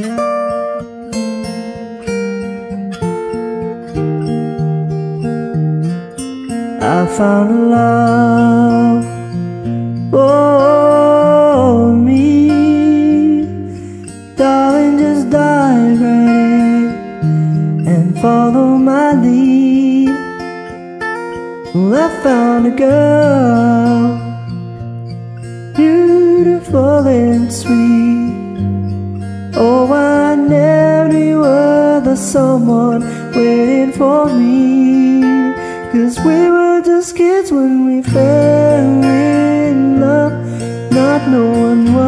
I found love for me. Darling, just dive right in and follow my lead. Well, I found a girl Beautiful and sweet someone waiting for me. Cause we were just kids when we fell in love. Not knowing what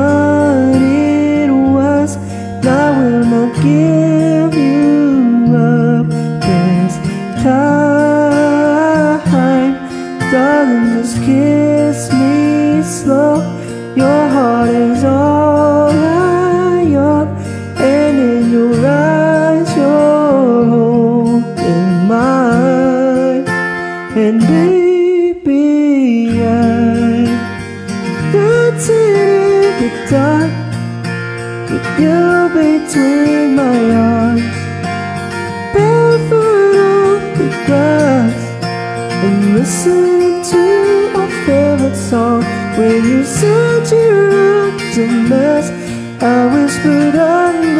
And baby I Dancing in the dark With you between my arms. Barefoot on the grass And listening to our favorite song. When you said you looked a mess I whispered underneath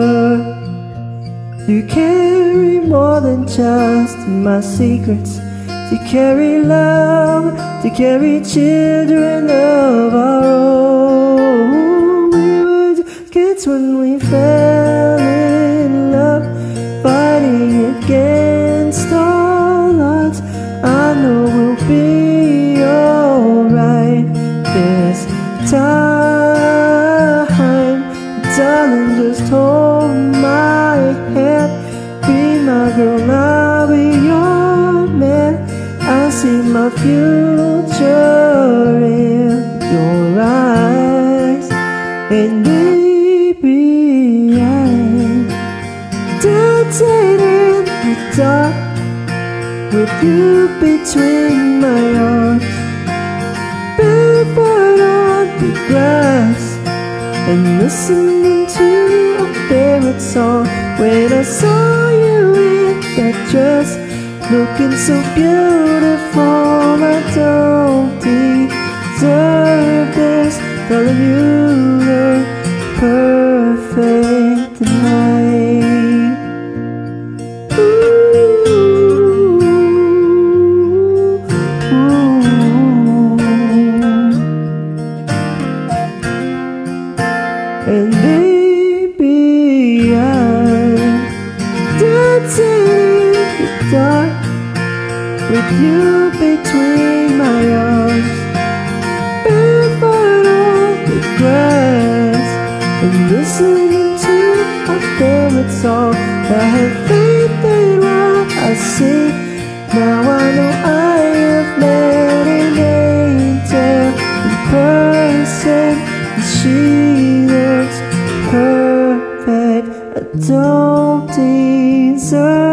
To carry more than just my secrets. To carry love To carry children of our own. We were kids when we fell in love Fighting against all odds. I know we'll be alright this time girl, I'll be your man I see my future in your eyes. And baby, I'm dancing in the dark With you between my arms. Barefoot on the grass And listening to a favorite song. When I saw you that dress Looking so beautiful. I don't deserve this. Darling, you look perfect With you between my arms. Barefoot on the grass And listening to our favorite song. I have faith in what I see. Now I know I have met an angel in person. And she looks perfect. I don't deserve